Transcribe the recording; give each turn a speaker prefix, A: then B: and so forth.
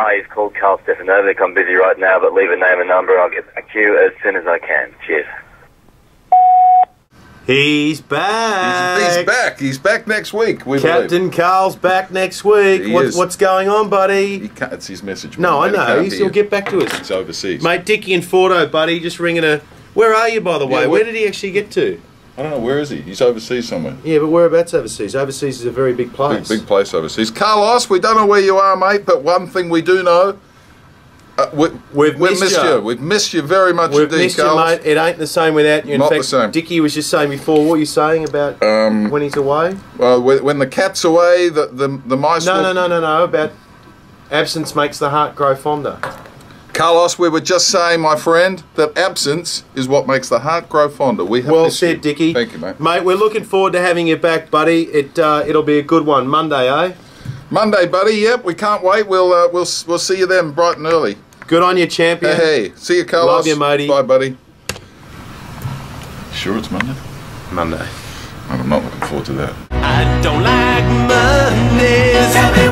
A: Hi, he's called Karl Stefanovic. I'm busy right now, but leave a name and number and I'll get back to you as soon as I can. Cheers.
B: He's back.
C: He's, he's back. He's back next week. We believe.
B: Captain Karl's back next week.
C: He
B: What,
C: is.
B: what's going on, buddy?
C: He can't, it's his message.
B: No, I
C: mate. He
B: know. He's, he'll get back to us.
C: It's overseas.
B: Mate, Dickie and Fordo, buddy, just ringing a. Where are you, by the way?
C: Yeah,
B: Where did he actually get to?
C: I don't know where is he. He's overseas somewhere.
B: Yeah, but whereabouts overseas? Overseas is a very big
C: Big,
B: place.
C: big place overseas. Carlos, we don't know where you are, mate, but one thing we do know. Uh, we,
B: We've missed ya.
C: you. We've missed you very much
B: We've
C: indeed,
B: missed you, mate. It ain't the same without you. In
C: Not the same.
B: Dickie was just saying before. What were you saying about
C: Um,
B: when he's away?
C: Well, when when the cat's away, the the, the mice.
B: No,
C: will-
B: no, no, no, no. About absence makes the heart grow fonder.
C: Carlos, we were just saying, my friend, that absence is what makes the heart grow fonder. We have
B: Well said,
C: you.
B: Dickie.
C: Thank you, mate.
B: Mate, we're looking forward to having you back, buddy. It uh, it'll be a good one. Monday, eh?
C: Monday, buddy. Yep, we can't wait. We'll uh, we'll we'll see you then, bright and early.
B: Good on you, champion.
C: Hey, hey, see you, Carlos.
B: Love you, matey.
C: Bye, buddy. Sure, it's Monday.
B: Monday.
C: I'm not looking forward to that.
D: I don't like Mondays.